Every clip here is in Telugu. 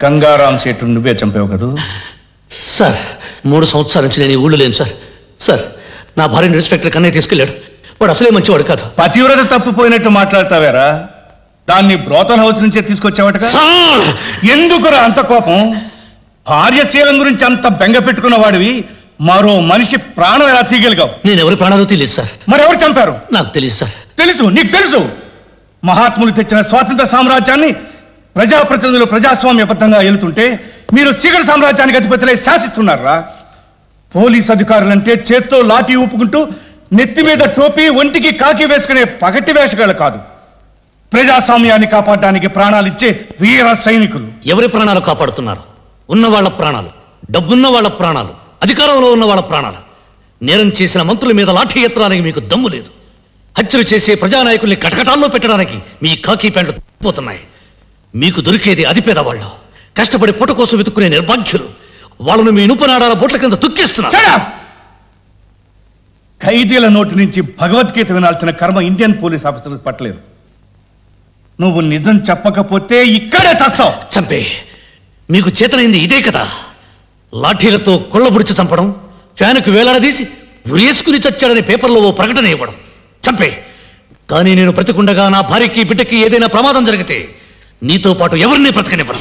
గంగారాం సేటు నువ్వే చంపావు కదూ? సార్ మూడు సంవత్సరాల నుంచి నేను ఈ ఊళ్ళో లేను సార్. సార్ నా భార్యను ఇన్స్పెక్టర్ కన్నయ్య తీసుకెళ్ళాడు. వాడు అసలే మంచివాడు కాదు. పతివ్రత తప్పిపోయినట్టు మాట్లాడతావేరా? దాన్ని బ్రోతల్ హౌస్ నుంచే తీసుకొచ్చావట ఎందుకురా అంత కోపం? భార్యశీలం గురించి అంత బెంగ పెట్టుకున్న వాడివి మరో మనిషి ప్రాణం ఎలా తీయగలిగావు? నేను ఎవరి ప్రాణాలు తెలియదు సార్. మరెవరు చంపారు? నాకు తెలియదు సార్. తెలుసు నీకు తెలుసు. మహాత్ములు తెచ్చిన స్వాతంత్ర సామ్రాజ్యాన్ని ప్రజాప్రతినిధులు ప్రజాస్వామ్యబద్ధంగా ఏలుతుంటే మీరు చీకటి సామ్రాజ్యానికి అధిపతులై శాసిస్తున్నారా? పోలీస్ అధికారులంటే చేత్తో లాఠీ ఊపుకుంటూ నెత్తి మీద టోపీ ఒంటికి కాకి వేసుకునే పగటి వేషగాళ్ళు కాదు. ప్రజాస్వామ్యాన్ని కాపాడడానికి ప్రాణాలు ఇచ్చే వీర సైనికులు. ఎవరి ప్రాణాలు కాపాడుతున్నారు? ఉన్న వాళ్ళ ప్రాణాలు డబ్బున్న వాళ్ళ ప్రాణాలు అధికారంలో ఉన్న వాళ్ళ ప్రాణాలు. నేరం చేసిన మంత్రుల మీద లాఠీ ఎత్తడానికి మీకు దమ్ము లేదు. హత్యలు చేసే ప్రజానాయకుల్ని కటకటాల్లో పెట్టడానికి మీ కాకి ప్యాంట్లు పోతున్నాయి మీకు దొరికేది అది పేదవాళ్ళు కష్టపడి పుట కోసం వెతుక్కునే నిర్భాగ్యులు. వాళ్ళను మీ ఇనుపనాడాల బొట్ల కింద తుక్కేస్తున్నారు! ఖైదీల నోటి నుంచి భగవద్గీత వినాల్సిన కర్మ ఇండియన్ పోలీస్ ఆఫీసర్స్ పట్టలేదు. నువ్వు నిజం చెప్పకపోతే ఇక్కడే చస్తావు. చంపే. మీకు చేతనైంది ఇదే కదా. లాఠీలతో కొళ్ళబుడిచి చంపడం ఫ్యానుకు వేలాడదీసి ఉరేసుకుని చచ్చాడని పేపర్లో ఓ ప్రకటన ఇవ్వడం. చంపే. కానీ నేను బ్రతికుండగా నా భార్యకి బిడ్డకి ఏదైనా ప్రమాదం జరిగితే నీతో పాటు ఎవరిని బ్రతకనివ్వను?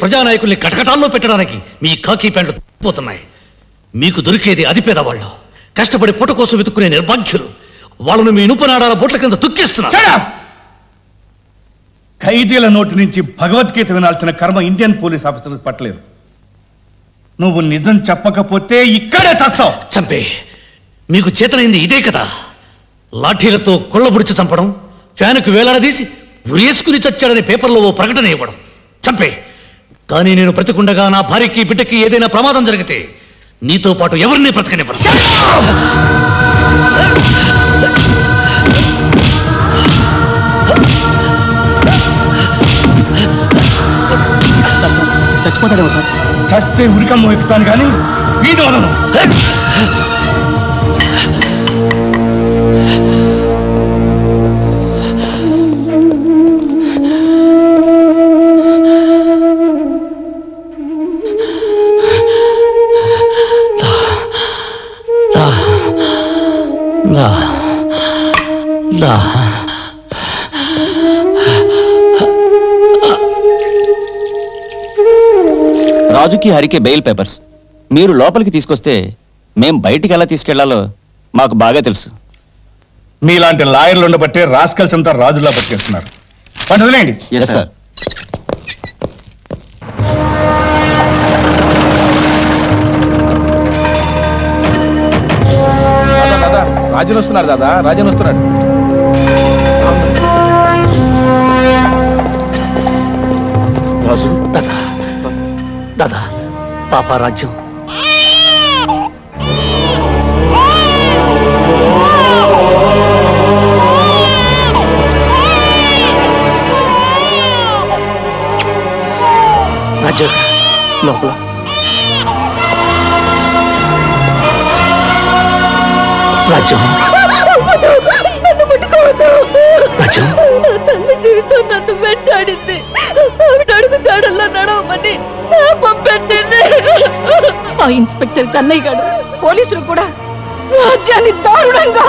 ప్రజానాయకుల్ని కటకటాల్లో పెట్టడానికి మీ కాకి ప్యాంట్లు పోతున్నాయి మీకు దొరికేది అది పేదవాళ్ళు. కష్టపడి పుట కోసం వెతుక్కునే నిర్భాగ్యులు. వాళ్ళను మీ నుపనాడాల బొట్ల కింద తుక్కేస్తున్నారు. ఖైదీల నోటి నుంచి భగవద్గీత వినాల్సిన కర్మ ఇండియన్ పోలీస్ ఆఫీసర్స్ పట్టలేదు. నువ్వు నిజం చెప్పకపోతే ఇక్కడే చస్తావు. చంపే మీకు చేతనైంది ఇదే కదా? లాఠీలతో కొళ్ళబుడిచి చంపడం ఫ్యానుకు వేలాడదీసి ఉరేసుకుని చచ్చాడని పేపర్లో ఓ ప్రకటన ఇవ్వడం. చంపే కానీ నేను బ్రతికుండగా నా భార్యకి బిడ్డకి ఏదైనా ప్రమాదం జరిగితే నీతో పాటు ఎవరిని బ్రతకనివ్వను? చచ్చిపోతాడేమో సార్. చస్తే ఉరికమ్మ ఎక్కుతాను కానీ వీడు వదలను రాజుకి హరికి బెయిల్ పేపర్స్. మీరు లోపలికి తీసుకొస్తే మేం బయటికి ఎలా తీసుకెళ్ళాలో మాకు బాగా తెలుసు. మీలాంటి లాయర్లు ఉండబట్టే రాస్కల్స్ అంతా రాజులా బతికేస్తున్నారు. వాడిని వదిలేయండి. రాజన్ వస్తున్నారు దాదా. రాజన్ వస్తున్నాడు. పాప రాజ్యం లోపల. రాజ్యం. రాజ్యం. తల్లి జీవితం నన్ను వెంటాడింది. ఆవిడ అడుగు జాడల్లో నడవమని శాపం ఆ ఇన్స్పెక్టర్ కన్నయ్య గారు పోలీసులు కూడా రాజ్యాన్ని దారుణంగా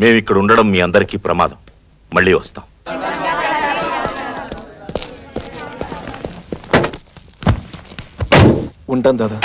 మేము ఇక్కడ ఉండడం మీ అందరికీ ప్రమాదం. మళ్ళీ వస్తాం. ఉంటాం దాదా.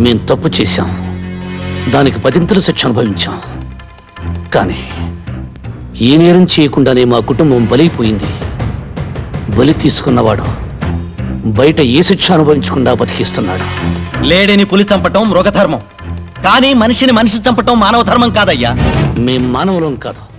మేం తప్పు చేశాం. దానికి పదింతల శిక్ష అనుభవించాం. కానీ ఏ నేరం చేయకుండానే మా కుటుంబం బలైపోయింది. బలి తీసుకున్నవాడు బయట ఏ శిక్ష అనుభవించకుండా బతికిస్తున్నాడు. లేడని పులి చంపటం మృగధర్మం. కానీ మనిషిని మనిషి చంపటం మానవ ధర్మం కాదయ్యా. మేం మానవులం కాదు.